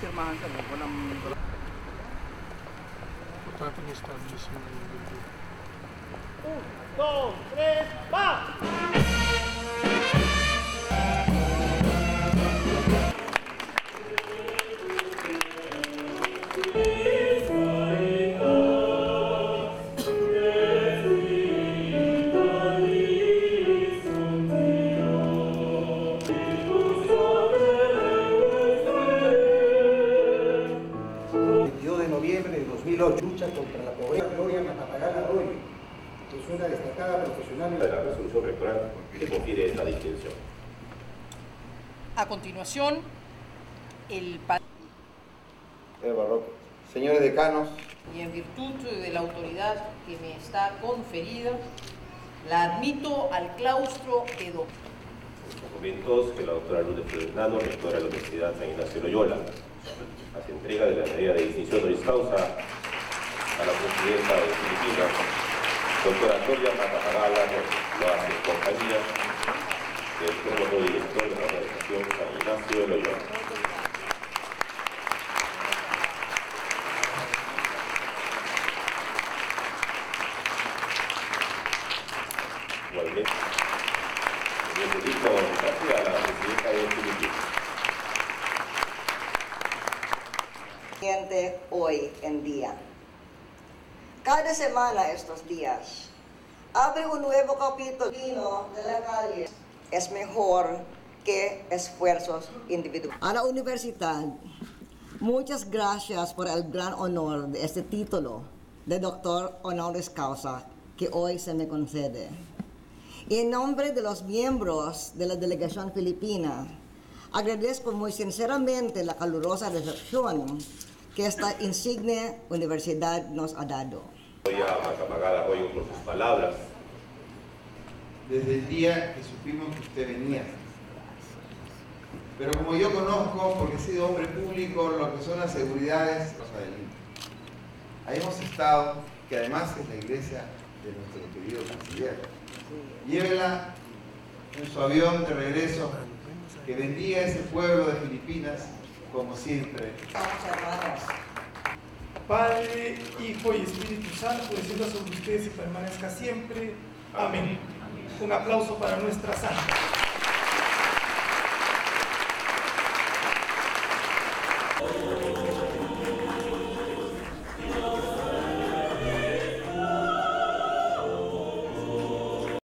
pirmahan ka mo, walang... Importante yung establish mo yung video. 1, 2, 3, pa! Thank you. 2008, lucha contra la pobreza, Gloria Matapagán Arroyo, que es una destacada profesional de la resolución rectoral que confiere esta distinción. A continuación, el Eva Roque. Señores decanos, y en virtud de la autoridad que me está conferida, la admito al claustro de doctor. Documentos que la doctora Lourdes Fernando, rectora de la Universidad San Ignacio Loyola, hace entrega de la medida de distinción honoris causa a la presidenta de Filipinas, doctora Gloria Matapagala, lo hace en compañía del nuevo director de la Organización San Ignacio Loyola. Igualmente, necesito gracias a la presidenta de Filipinas. Hoy en día. Cada semana estos días abre un nuevo capítulo de la calle. Es mejor que esfuerzos individuales. A la universidad, muchas gracias por el gran honor de este título de doctor honoris causa que hoy se me concede. Y en nombre de los miembros de la delegación filipina, agradezco muy sinceramente la calurosa recepción que esta insigne universidad nos ha dado. Voy a Matapagala Arroyo por sus palabras. desde el día que supimos que usted venía. Pero como yo conozco, porque he sido hombre público, lo que son las seguridades, los adelanto. Ahí hemos estado, que además es la iglesia de nuestro querido canciller. Llévela en su avión de regreso, que bendiga ese pueblo de Filipinas como siempre. Padre, Hijo y Espíritu Santo, descienda sobre ustedes y permanezca siempre. Amén. Un aplauso para nuestra santa.